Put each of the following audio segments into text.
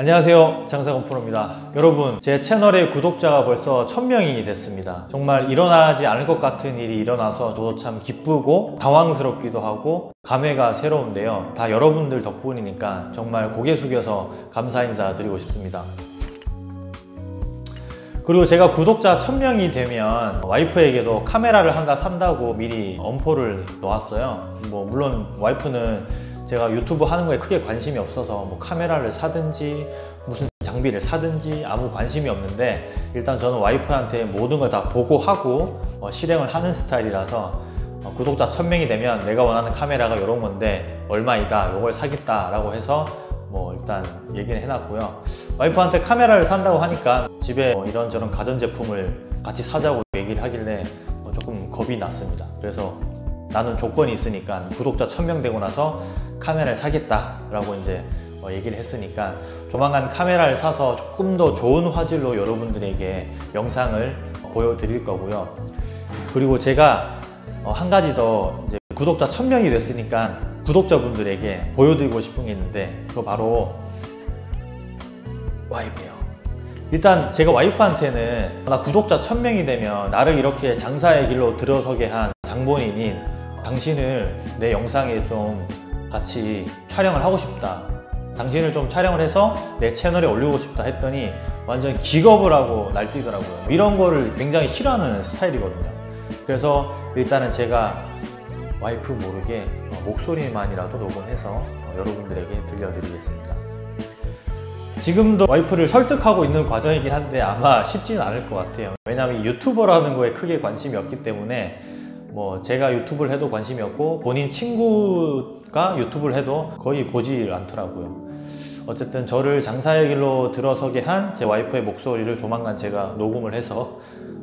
안녕하세요. 장사건 프로입니다. 여러분 제 채널의 구독자가 벌써 1000명이 됐습니다. 정말 일어나지 않을 것 같은 일이 일어나서 저도 참 기쁘고 당황스럽기도 하고 감회가 새로운데요. 다 여러분들 덕분이니까 정말 고개 숙여서 감사 인사 드리고 싶습니다. 그리고 제가 구독자 1000명이 되면 와이프에게도 카메라를 하나 산다고 미리 엄포를 놓았어요. 뭐 물론 와이프는 제가 유튜브 하는 거에 크게 관심이 없어서 뭐 카메라를 사든지 무슨 장비를 사든지 아무 관심이 없는데 일단 저는 와이프한테 모든 걸 다 보고하고 어, 실행을 하는 스타일이라서 어, 구독자 1000명이 되면 내가 원하는 카메라가 이런 건데 얼마이다 이걸 사겠다 라고 해서 뭐 일단 얘기는 해놨고요. 와이프한테 카메라를 산다고 하니까 집에 뭐 이런저런 가전제품을 같이 사자고 얘기를 하길래 어, 조금 겁이 났습니다. 그래서 나는 조건이 있으니까 구독자 1000명 되고 나서 카메라를 사겠다 라고 이제 어, 얘기를 했으니까 조만간 카메라를 사서 조금 더 좋은 화질로 여러분들에게 영상을 보여드릴 거고요. 그리고 제가 어, 한 가지 더 이제 구독자 1000명이 됐으니까 구독자분들에게 보여드리고 싶은 게 있는데 그거 바로 와이프예요. 일단 제가 와이프한테는 나 구독자 1000명이 되면 나를 이렇게 장사의 길로 들어서게 한 장본인인 당신을 내 영상에 좀 같이 촬영을 하고 싶다. 당신을 좀 촬영을 해서 내 채널에 올리고 싶다 했더니 완전 기겁을 하고 날뛰더라고요. 이런 거를 굉장히 싫어하는 스타일이거든요. 그래서 일단은 제가 와이프 모르게 목소리만이라도 녹음해서 여러분들에게 들려드리겠습니다. 지금도 와이프를 설득하고 있는 과정이긴 한데 아마 쉽지는 않을 것 같아요. 왜냐하면 유튜버라는 거에 크게 관심이 없기 때문에 뭐 제가 유튜브를 해도 관심이 없고 본인 친구가 유튜브를 해도 거의 보질 않더라고요. 어쨌든 저를 장사의 길로 들어서게 한 제 와이프의 목소리를 조만간 제가 녹음을 해서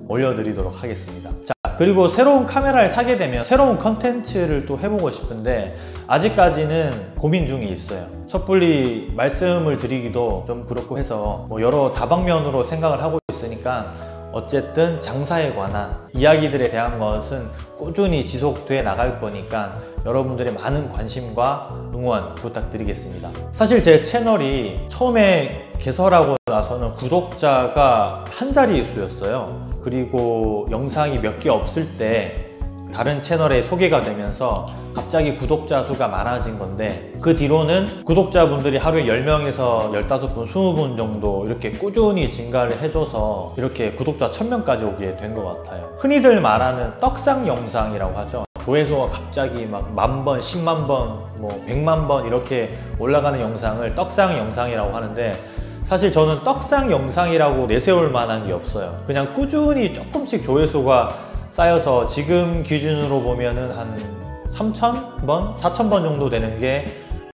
올려드리도록 하겠습니다. 자 그리고 새로운 카메라를 사게 되면 새로운 컨텐츠를 또 해보고 싶은데 아직까지는 고민 중이 있어요. 섣불리 말씀을 드리기도 좀 그렇고 해서 뭐 여러 다방면으로 생각을 하고 있으니까 어쨌든 장사에 관한 이야기들에 대한 것은 꾸준히 지속돼 나갈 거니까 여러분들의 많은 관심과 응원 부탁드리겠습니다. 사실 제 채널이 처음에 개설하고 나서는 구독자가 한 자리 수였어요. 그리고 영상이 몇 개 없을 때 다른 채널에 소개가 되면서 갑자기 구독자 수가 많아진 건데 그 뒤로는 구독자분들이 하루에 10명에서 15분, 20분 정도 이렇게 꾸준히 증가를 해줘서 이렇게 구독자 1000명까지 오게 된 것 같아요. 흔히들 말하는 떡상 영상이라고 하죠. 조회수가 갑자기 막 만번, 10만 번, 뭐 100만 번 이렇게 올라가는 영상을 떡상 영상이라고 하는데 사실 저는 떡상 영상이라고 내세울 만한 게 없어요. 그냥 꾸준히 조금씩 조회수가 쌓여서 지금 기준으로 보면은 한 3,000번? 4,000번 정도 되는 게제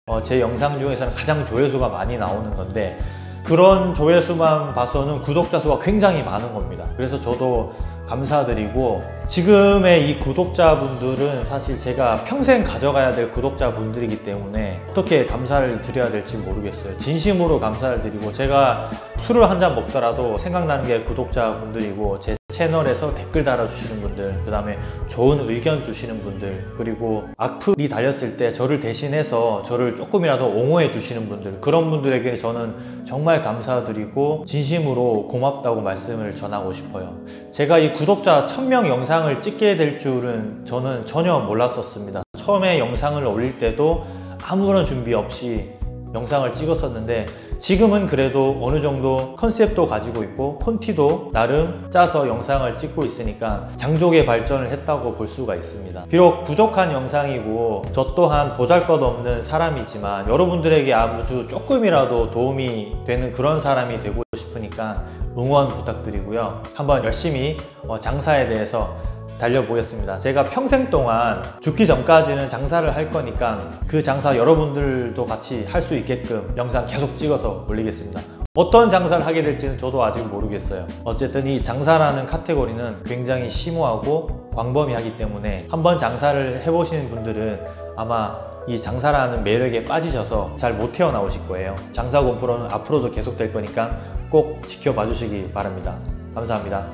어, 영상 중에서는 가장 조회수가 많이 나오는 건데 그런 조회수만 봐서는 구독자 수가 굉장히 많은 겁니다 그래서 저도 감사드리고 지금의 이 구독자분들은 사실 제가 평생 가져가야 될 구독자분들이기 때문에 어떻게 감사를 드려야 될지 모르겠어요 진심으로 감사를 드리고 제가 술을 한 잔 먹더라도 생각나는 게 구독자분들이고 제 채널에서 댓글 달아주시는 분들 그 다음에 좋은 의견 주시는 분들 그리고 악플이 달렸을 때 저를 대신해서 저를 조금이라도 옹호해 주시는 분들 그런 분들에게 저는 정말 감사드리고 진심으로 고맙다고 말씀을 전하고 싶어요. 제가 이 구독자 1000명 영상을 찍게 될 줄은 저는 전혀 몰랐었습니다. 처음에 영상을 올릴 때도 아무런 준비 없이 영상을 찍었었는데 지금은 그래도 어느 정도 컨셉도 가지고 있고 콘티도 나름 짜서 영상을 찍고 있으니까 장족의 발전을 했다고 볼 수가 있습니다. 비록 부족한 영상이고 저 또한 보잘것없는 사람이지만 여러분들에게 아주 조금이라도 도움이 되는 그런 사람이 되고 싶으니까 응원 부탁드리고요. 한번 열심히 어, 장사에 대해서 달려보겠습니다. 제가 평생 동안 죽기 전까지는 장사를 할 거니까 그 장사 여러분들도 같이 할 수 있게끔 영상 계속 찍어서 올리겠습니다. 어떤 장사를 하게 될지는 저도 아직 모르겠어요. 어쨌든 이 장사라는 카테고리는 굉장히 심오하고 광범위하기 때문에 한번 장사를 해보시는 분들은 아마 이 장사라는 매력에 빠지셔서 잘못 태어나오실 거예요. 장사 공프로는 앞으로도 계속 될 거니까 꼭 지켜봐 주시기 바랍니다. 감사합니다.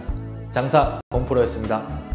장사 공프로였습니다